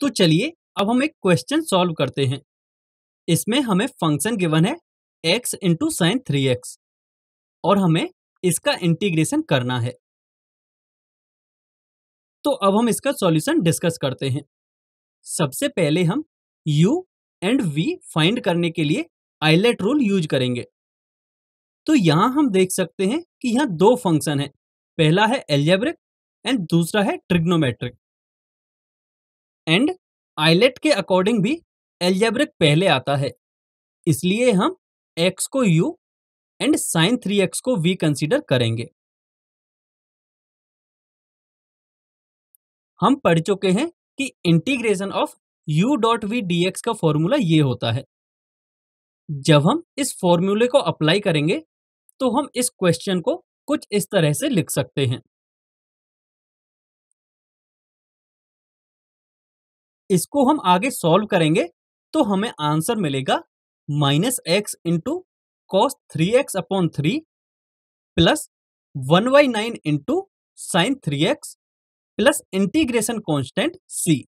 तो चलिए, अब हम एक क्वेश्चन सॉल्व करते हैं। इसमें हमें फ़ंक्शन गिवन है x into sine three X और हमें इसका इंटीग्रेशन करना है। तो अब हम इसका सॉल्यूशन डिस्कस करते हैं। सबसे पहले हम u एंड v फाइंड करने के लिए आईलेट रूल यूज़ करेंगे। तो यहाँ हम देख सकते हैं कि यहाँ दो फ़ंक्शन है, पहला है एल्जेब्रिक एंड दूसरा है ट्रिग्नोमेट्रिक एंड आइलेट के अकॉर्डिंग भी एल्जेब्रिक पहले आता है। इसलिए हम x को u and sine three X को v कंसीडर करेंगे। हम पढ़ चुके हैं कि integration of u dot V D X का फॉर्मूला ये होता है। जब हम इस फॉर्मूले को अप्लाई करेंगे तो हम इस क्वेश्चन को कुछ इस तरह से लिख सकते हैं। इसको हम आगे सॉल्व करेंगे तो हमें आंसर मिलेगा minus X into cos three X upon three plus one by nine into sine three X plus integration constant C